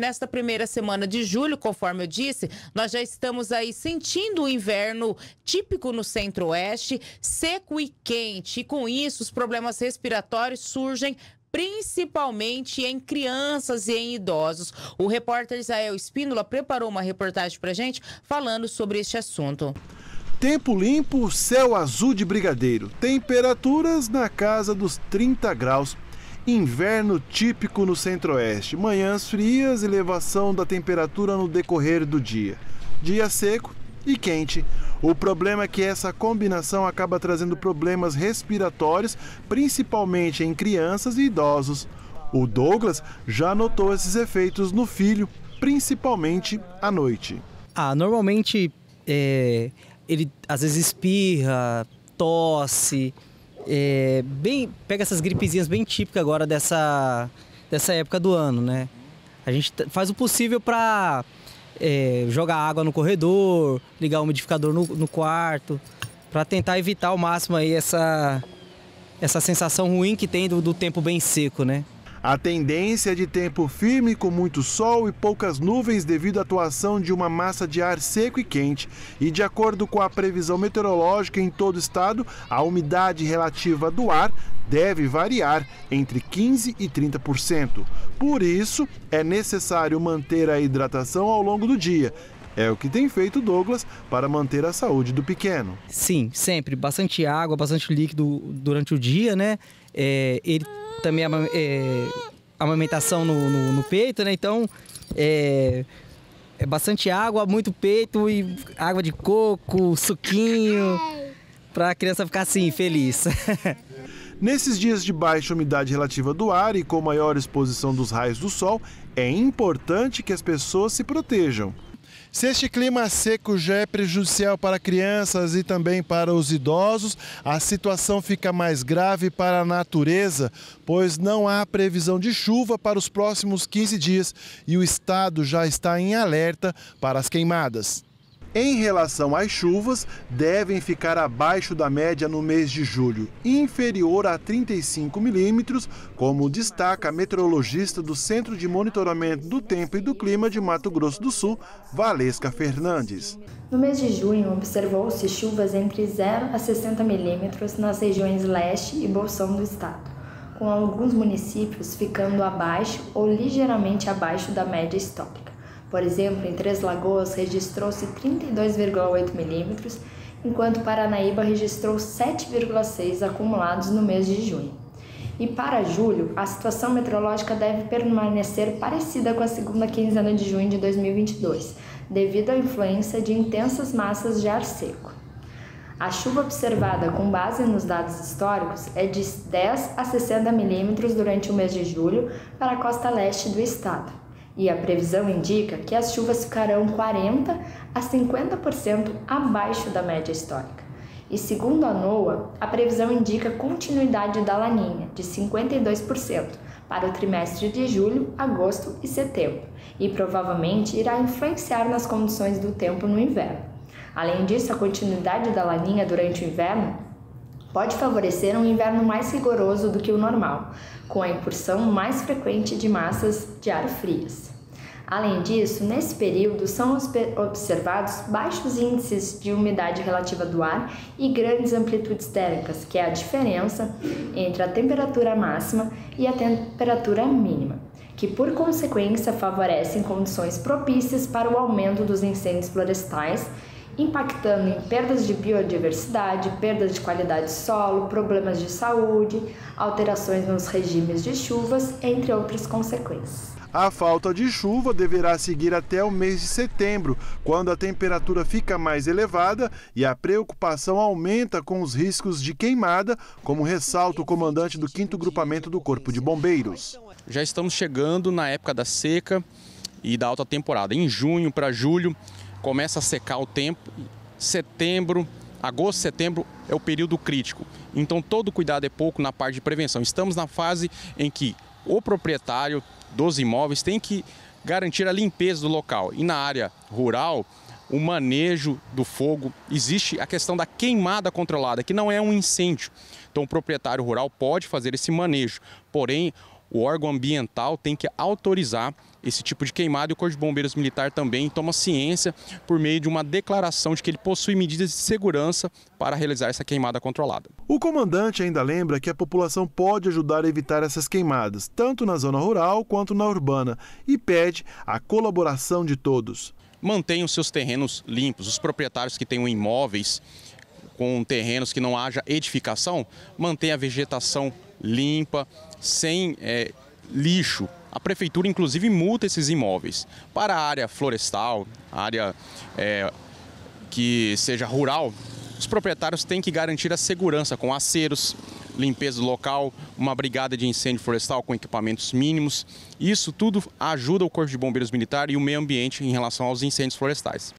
Nesta primeira semana de julho, conforme eu disse, nós já estamos aí sentindo o inverno típico no centro-oeste, seco e quente. E com isso, os problemas respiratórios surgem principalmente em crianças e em idosos. O repórter Israel Espíndola preparou uma reportagem para gente falando sobre este assunto. Tempo limpo, céu azul de brigadeiro, temperaturas na casa dos 30 graus. Inverno típico no centro-oeste, manhãs frias, elevação da temperatura no decorrer do dia. Dia seco e quente. O problema é que essa combinação acaba trazendo problemas respiratórios, principalmente em crianças e idosos. O Douglas já notou esses efeitos no filho, principalmente à noite. Ah, normalmente é, ele às vezes espirra, tosse, é, bem, pega essas gripezinhas bem típicas agora dessa, dessa época do ano, né? A gente faz o possível para é, jogar água no corredor, ligar o umidificador no, no quarto, para tentar evitar ao máximo aí essa, essa sensação ruim que tem do, do tempo bem seco, né? A tendência é de tempo firme com muito sol e poucas nuvens devido à atuação de uma massa de ar seco e quente. E de acordo com a previsão meteorológica em todo o estado, a umidade relativa do ar deve variar entre 15 e 30%. Por isso, é necessário manter a hidratação ao longo do dia. É o que tem feito Douglas para manter a saúde do pequeno. Sim, sempre. Bastante água, bastante líquido durante o dia, né? É, ele também é, amamentação no, no, no, peito, né? Então é, é bastante água, muito peito e água de coco, suquinho, para a criança ficar assim, feliz. Nesses dias de baixa umidade relativa do ar e com maior exposição dos raios do sol, é importante que as pessoas se protejam. Se este clima seco já é prejudicial para crianças e também para os idosos, a situação fica mais grave para a natureza, pois não há previsão de chuva para os próximos 15 dias e o estado já está em alerta para as queimadas. Em relação às chuvas, devem ficar abaixo da média no mês de julho, inferior a 35 milímetros, como destaca a meteorologista do Centro de Monitoramento do Tempo e do Clima de Mato Grosso do Sul, Valesca Fernandes. No mês de junho, observou-se chuvas entre 0 a 60 milímetros nas regiões leste e bolsão do estado, com alguns municípios ficando abaixo ou ligeiramente abaixo da média histórica. Por exemplo, em Três Lagoas registrou-se 32,8 milímetros, enquanto Paranaíba registrou 7,6 acumulados no mês de junho. E para julho, a situação meteorológica deve permanecer parecida com a segunda quinzena de junho de 2022, devido à influência de intensas massas de ar seco. A chuva observada com base nos dados históricos é de 10 a 60 milímetros durante o mês de julho para a costa leste do estado e a previsão indica que as chuvas ficarão 40 a 50% abaixo da média histórica. E segundo a NOAA, a previsão indica continuidade da laninha de 52% para o trimestre de julho, agosto e setembro, e provavelmente irá influenciar nas condições do tempo no inverno. Além disso, a continuidade da laninha durante o inverno pode favorecer um inverno mais rigoroso do que o normal, com a incursão mais frequente de massas de ar frias. Além disso, nesse período são observados baixos índices de umidade relativa do ar e grandes amplitudes térmicas, que é a diferença entre a temperatura máxima e a temperatura mínima, que por consequência favorecem condições propícias para o aumento dos incêndios florestais impactando em perdas de biodiversidade, perdas de qualidade de solo, problemas de saúde, alterações nos regimes de chuvas, entre outras consequências. A falta de chuva deverá seguir até o mês de setembro, quando a temperatura fica mais elevada e a preocupação aumenta com os riscos de queimada, como ressalta o comandante do 5 Grupamento do Corpo de Bombeiros. Já estamos chegando na época da seca e da alta temporada. Em junho para julho, começa a secar o tempo. Setembro, agosto, setembro é o período crítico. Então todo cuidado é pouco na parte de prevenção. Estamos na fase em que o proprietário dos imóveis tem que garantir a limpeza do local. E na área rural, o manejo do fogo, existe a questão da queimada controlada, que não é um incêndio. Então o proprietário rural pode fazer esse manejo, porém o órgão ambiental tem que autorizar esse tipo de queimada e o Corpo de Bombeiros Militar também toma ciência por meio de uma declaração de que ele possui medidas de segurança para realizar essa queimada controlada. O comandante ainda lembra que a população pode ajudar a evitar essas queimadas, tanto na zona rural quanto na urbana, e pede a colaboração de todos. Mantenham seus terrenos limpos, os proprietários que tenham imóveis com terrenos que não haja edificação, mantenha a vegetação limpa, sem é, lixo. A prefeitura, inclusive, multa esses imóveis. Para a área florestal, área é, que seja rural, os proprietários têm que garantir a segurança com aceros, limpeza do local, uma brigada de incêndio florestal com equipamentos mínimos. Isso tudo ajuda o Corpo de Bombeiros Militar e o meio ambiente em relação aos incêndios florestais.